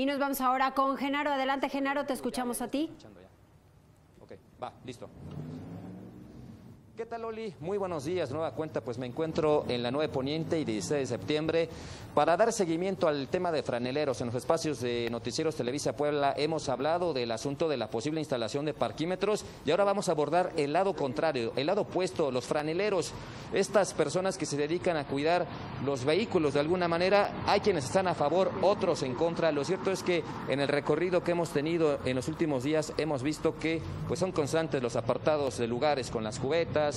Y nos vamos ahora con Genaro. Adelante, Genaro, te escuchamos a ti. Ok, va, listo. ¿Qué tal, Oli? Muy buenos días. Nueva cuenta, pues me encuentro en la 9 Poniente y 16 de septiembre para dar seguimiento al tema de franeleros. En los espacios de Noticieros Televisa Puebla hemos hablado del asunto de la posible instalación de parquímetros y ahora vamos a abordar el lado contrario, el lado opuesto, los franeleros. Estas personas que se dedican a cuidar los vehículos de alguna manera, hay quienes están a favor, otros en contra. Lo cierto es que en el recorrido que hemos tenido en los últimos días hemos visto que pues son constantes los apartados de lugares con las cubetas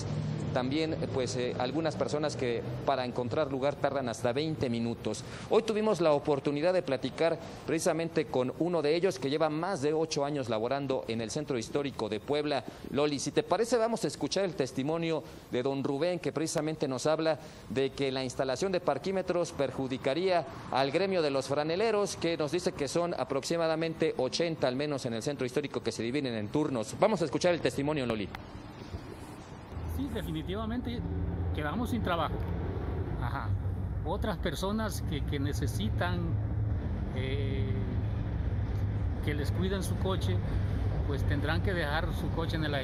también pues eh, algunas personas que para encontrar lugar tardan hasta 20 minutos. Hoy tuvimos la oportunidad de platicar precisamente con uno de ellos que lleva más de ocho años laborando en el Centro Histórico de Puebla. Loli, si te parece vamos a escuchar el testimonio de don Rubén que precisamente nos habla de que la instalación de parquímetros perjudicaría al gremio de los franeleros que nos dice que son aproximadamente 80 al menos en el Centro Histórico que se dividen en turnos. Vamos a escuchar el testimonio, Loli sí, definitivamente quedamos sin trabajo. Otras personas que, necesitan eh, que les cuiden su coche, pues tendrán que dejar su coche en el,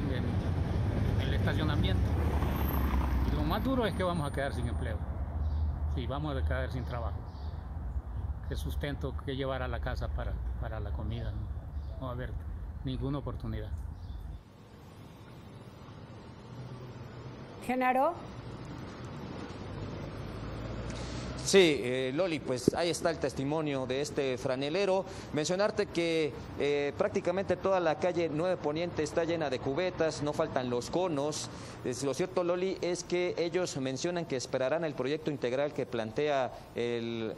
estacionamiento. Y lo más duro es que vamos a quedar sin empleo. Sí, vamos a quedar sin trabajo. ¿Qué sustento que llevar a la casa para, para la comida? no va a haber ninguna oportunidad. Genaro. Sí, eh, Loli, pues ahí está el testimonio de este franelero. Mencionarte que eh, prácticamente toda la calle 9 Poniente está llena de cubetas, no faltan los conos. lo cierto, Loli, es que ellos mencionan que esperarán el proyecto integral que plantea el,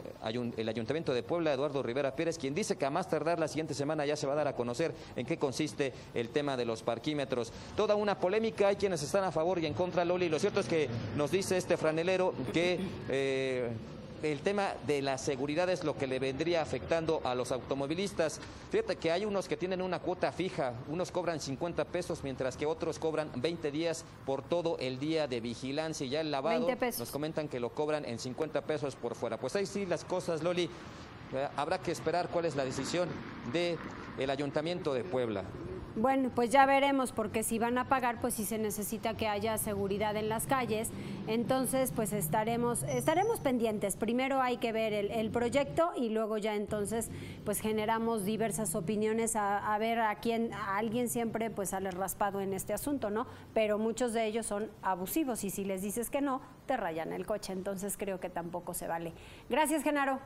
el Ayuntamiento de Puebla, Eduardo Rivera Pérez, quien dice que a más tardar la siguiente semana ya se va a dar a conocer en qué consiste el tema de los parquímetros. Toda una polémica, hay quienes están a favor y en contra, Loli. Lo cierto es que nos dice este franelero que... Eh, el tema de la seguridad es lo que le vendría afectando a los automovilistas. Fíjate que hay unos que tienen una cuota fija, unos cobran 50 pesos, mientras que otros cobran 20 días por todo el día de vigilancia. Y ya el lavado nos comentan que lo cobran en 50 pesos por fuera. Pues ahí sí las cosas, Loli. Eh, habrá que esperar cuál es la decisión del el Ayuntamiento de Puebla. Bueno, pues ya veremos, porque si van a pagar, pues sí se necesita que haya seguridad en las calles. Entonces, pues estaremos, estaremos pendientes. Primero hay que ver el, proyecto y luego ya entonces, pues generamos diversas opiniones a, ver a quién, a alguien siempre pues sale raspado en este asunto, ¿no? Pero muchos de ellos son abusivos y si les dices que no, te rayan el coche. Entonces creo que tampoco se vale. Gracias, Genaro.